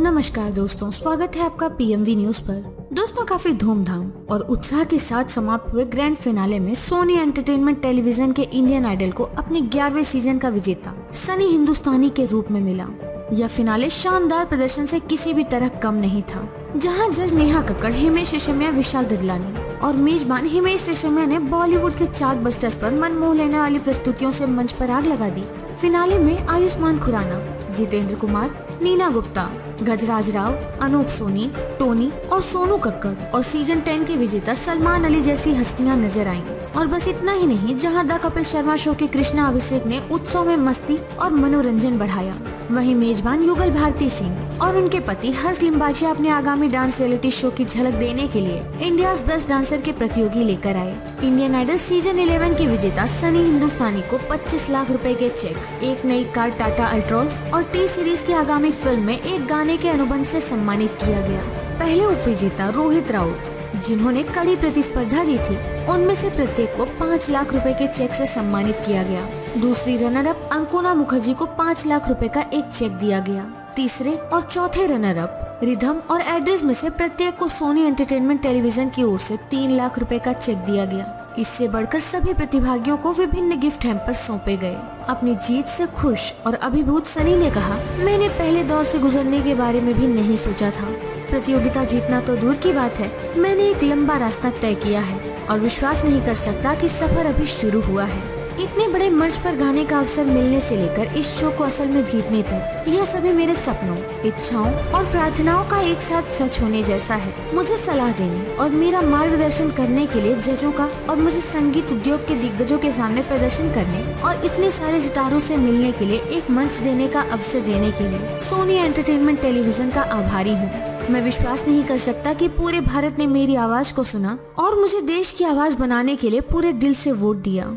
नमस्कार दोस्तों, स्वागत है आपका पीएमवी न्यूज़ पर। दोस्तों, काफ़ी धूमधाम और उत्साह के साथ समाप्त हुए ग्रैंड फिनाले में सोनी एंटरटेनमेंट टेलीविज़न के इंडियन आइडल को अपने ग्यारहवें सीज़न का विजेता, सनी हिंदुस्तानी के रूप में मिला। यह फिनाले शानदार प्रदर्शन से किसी भी तरह कम नहीं था, जहाँ जज नेहा कक्कड़, हिमेश रेशमिया विशाल ददलानी और मेजबान हिमेश रेशमिया ने बॉलीवुड के चार्ट बस्टर्स पर मन मोह लेने वाली प्रस्तुतियों से मंच पर आग लगा दी। फिनाले में आयुष्मान खुराना जितेंद्र कुमार, नीना गुप्ता, गजराज राव, अनूप सोनी, टोनी और सोनू कक्कड़ और सीज़न टेन के विजेता सलमान अली जैसी हस्तियाँ नज़र आईं। और बस इतना ही नहीं, जहाँ द कपिल शर्मा शो के कृष्णा अभिषेक ने उत्सव में मस्ती और मनोरंजन बढ़ाया। वहीं मेजबान युगल भारती सिंह और उनके पति हर्ष लिम्बाचिया अपने आगामी डांस रियलिटी शो की झलक देने के लिए इंडिया बेस्ट डांसर के प्रतियोगी लेकर आए। इंडियन आइडल सीज़न 11 के विजेता सनी हिंदुस्तानी को 25 लाख रुपए के चेक एक नई कार टाटा अल्ट्रोज और टी सीरीज़ की आगामी फ़िल्म में एक गाने के अनुबंध से सम्मानित किया गया। पहले उप विजेता रोहित राउत जिन्होंने कड़ी प्रतिस्पर्धा दी थी, उनमें से प्रत्येक को पाँच लाख रुपए के चेक से सम्मानित किया गया। दूसरी रनर अप अंकुना मुखर्जी को पाँच लाख रुपए का एक चेक दिया गया। तीसरे और चौथे रनर अप रिधम और एड्रेस में से प्रत्येक को सोनी एंटरटेनमेंट टेलीविज़न की ओर से तीन लाख रुपए का चेक दिया गया। इससे बढ़कर सभी प्रतिभागियों को विभिन्न गिफ्ट हैम्पर सौंपे गए। अपनी जीत से खुश और अभिभूत सनी ने कहा, मैंने पहले दौर से गुजरने के बारे में भी नहीं सोचा था। प्रतियोगिता जीतना तो दूर की बात है। मैंने एक लंबा रास्ता तय किया है और विश्वास नहीं कर सकता कि सफ़र अभी शुरू हुआ है। इतने बड़े मंच पर गाने का अवसर मिलने से लेकर इस शो को असल में जीतने तक, यह सभी मेरे सपनों, इच्छाओं और प्रार्थनाओं का एक साथ सच होने जैसा है। मुझे सलाह देने और मेरा मार्गदर्शन करने के लिए जजों का और मुझे संगीत उद्योग के दिग्गजों के सामने प्रदर्शन करने और इतने सारे सितारों से मिलने के लिए एक मंच देने का अवसर देने के लिए सोनी एंटरटेनमेंट टेलीविज़न का आभारी हूँ। मैं विश्वास नहीं कर सकता कि पूरे भारत ने मेरी आवाज़ को सुना और मुझे देश की आवाज़ बनाने के लिए पूरे दिल से वोट दिया।